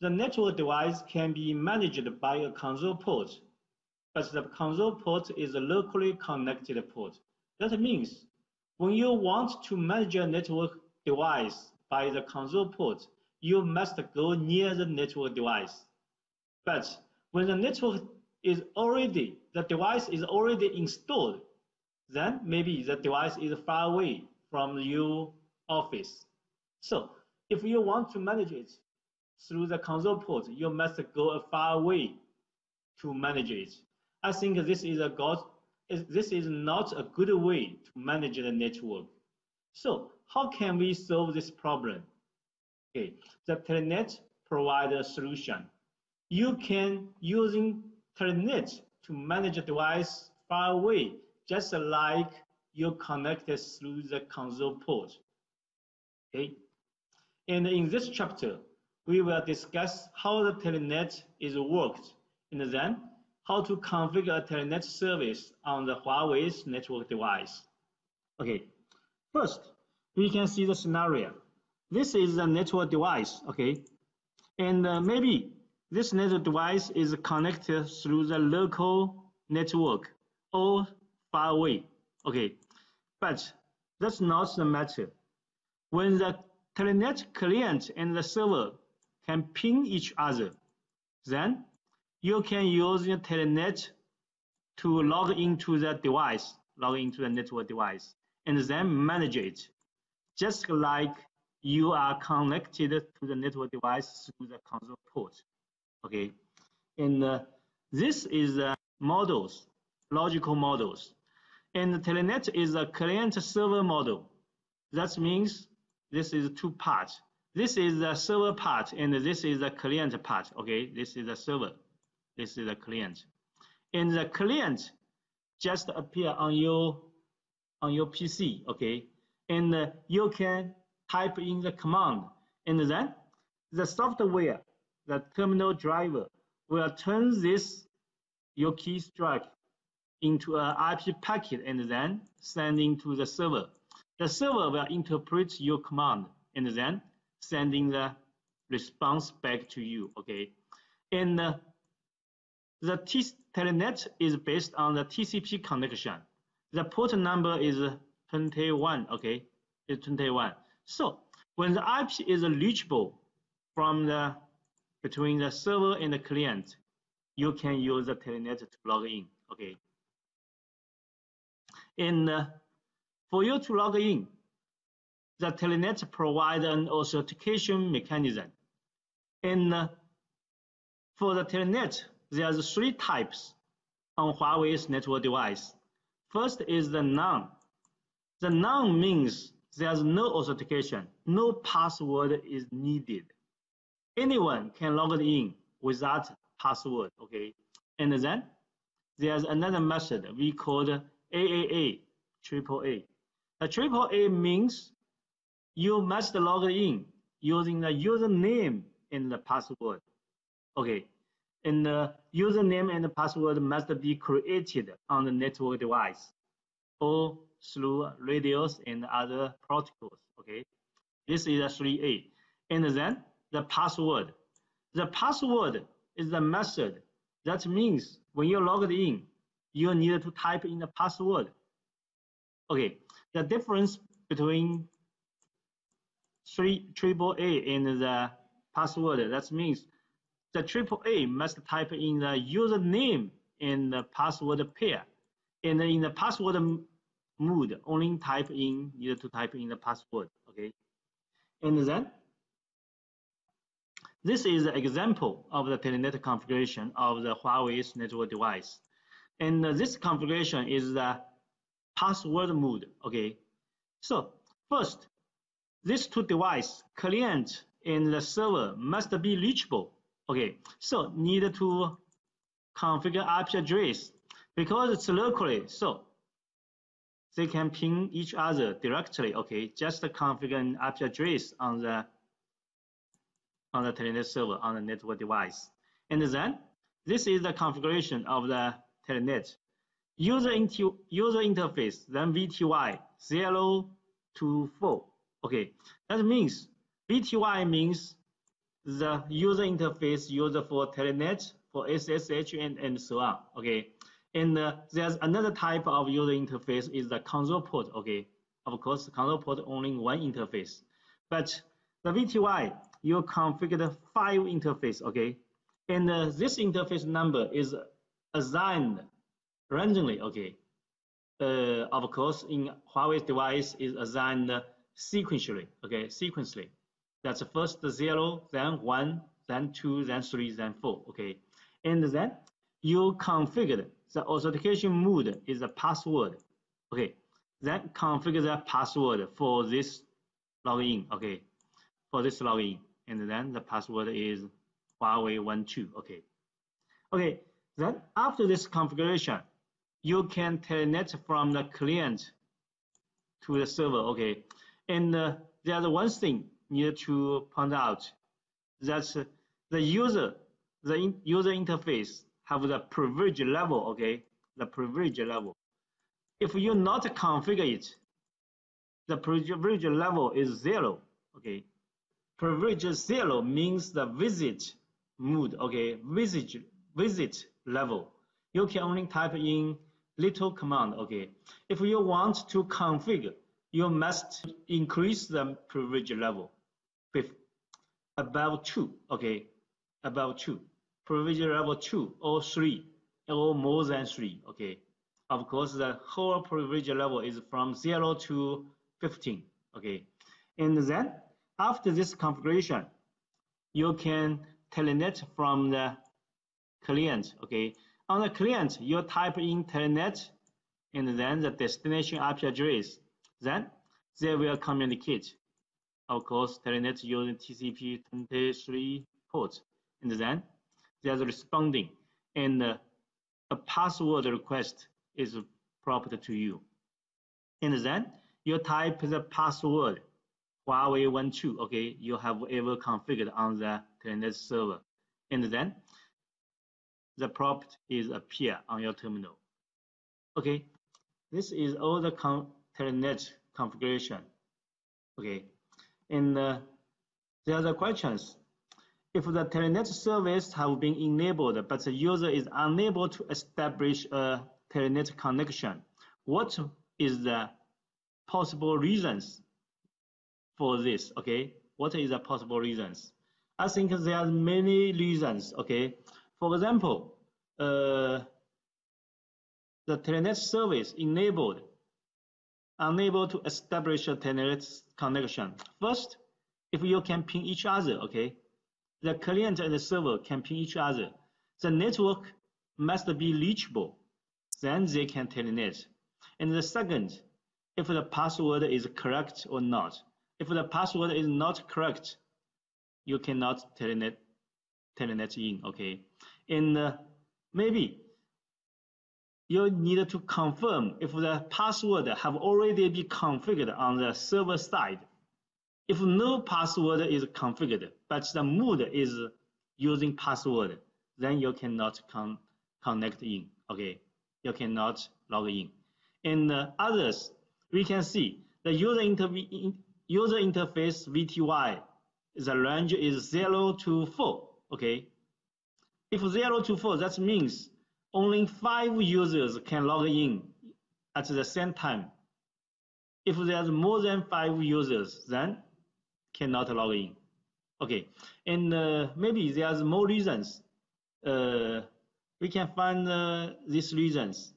the network device can be managed by a console port, but the console port is a locally connected port. That means when you want to manage a network device by the console port, you must go near the network device. But when the network is already, the device is already installed, then maybe the device is far away from your office. So if you want to manage it through the console port, you must go a far way to manage it. I think this is a good, this is not a good way to manage the network. So how can we solve this problem? Okay, the Telnet provides a solution. You can using Telnet to manage a device far away, just like you connected through the console port. Okay, and in this chapter, we will discuss how the Telnet is worked, and then how to configure a Telnet service on the Huawei's network device. Okay, first, we can see the scenario. This is a network device, okay? And uh, maybe this network device is connected through the local network or far away, okay? But that's not the matter. When the Telnet client and the server can ping each other, then you can use the Telnet to log into the device, log into the network device, and then manage it, just like you are connected to the network device through the console port. Okay, and uh, this is the models, logical models. And Telnet is a client-server model. That means this is two parts. This is the server part, and this is the client part. Okay, this is the server. This is the client. And the client just appear on your on your PC. Okay, and you can type in the command, and then the software, the terminal driver, will turn this your key strike into an IP packet and then sending to the server. The server will interpret your command and then sending the response back to you. Okay, and uh, the T Telnet is based on the TCP connection. The port number is 21. Okay, it's 21. So when the IP is reachable from the between the server and the client, you can use the telnet to log in. Okay. And uh, for you to log in, the telnet provides an authentication mechanism. And uh, for the telnet, there's three types on Huawei's network device. First is the none. The none means there's no authentication, no password is needed. Anyone can log in without password, okay? And then there's another method we call AAA, triple A. The triple A means you must log in using the username and the password. Okay, and the username and the password must be created on the network device or through RADIUS and other protocols. Okay, this is a 3A. And then the password. The password is the method. That means when you're logged in, you need to type in the password. Okay, the difference between three triple A and the password, that means the triple A must type in the username and the password pair. And in the password mode, only type in, need to type in the password, okay? And then, this is an example of the telnet configuration of the Huawei's network device. And this configuration is the password mode, okay? So, first, these two devices, client and the server, must be reachable, okay? So, need to configure IP address because it's locally, so they can ping each other directly. Okay, just configure an IP address on the on the Telnet server on the network device. And then this is the configuration of the Telnet. User, into, user interface, then VTY 0 to 4. Okay, that means VTY means the user interface used for Telnet, for SSH, and, and so on, okay? And uh, there's another type of user interface is the console port, okay? Of course, console port only one interface. But the VTY, you configured five interface, okay? And uh, this interface number is assigned randomly, okay? Uh, of course, in Huawei's device is assigned sequentially, okay, sequentially. That's first zero, then one, then two, then three, then four, okay? And then you configured the authentication mode is a password, okay? Then configure the password for this login, okay? For this login, and then the password is Huawei12, okay? Okay, then after this configuration, you can telnet from the client to the server, okay? And uh, there's one thing you need to point out that the user, the user interface have the privilege level, okay? The privilege level. If you not configure it, the privilege level is zero, okay? Privilege zero means the visit mode, okay? Visit, visit level. You can only type in little command, okay? If you want to configure, you must increase the privilege level above two, okay? Above two. Privilege level two or three or more than three, okay? Of course, the whole privilege level is from zero to 15, okay? And then after this configuration, you can telnet from the client, okay? On the client, you type in telnet and then the destination IP address. Then they will communicate. Of course, telnet using TCP 23 port. And then there's responding and uh, a password request is prompted to you. And then you type the password Huawei12, okay, you have ever configured on the Telnet server. And then the prompt is appear on your terminal. Okay, this is all the Telnet configuration. Okay, and uh, the questions. If the Telnet service have been enabled, but the user is unable to establish a Telnet connection, what is the possible reasons for this? Okay, what is the possible reasons? I think there are many reasons. Okay, for example, uh, the Telnet service enabled, unable to establish a Telnet connection. First, if you can ping each other, okay, the client and the server can ping each other. The network must be reachable, then they can telnet. And the second, if the password is correct or not. If the password is not correct, you cannot telnet, telnet in, okay? And uh, maybe you need to confirm if the password have already been configured on the server side. If no password is configured, but the mode is using password, then you cannot con connect in, okay? You cannot log in. In uh, others, we can see the user, inter user interface VTY, the range is 0 to 4, okay? If 0 to 4, that means only five users can log in at the same time. If there's more than five users, then cannot log in. Okay, and uh, maybe there's more reasons. Uh, we can find uh, these reasons.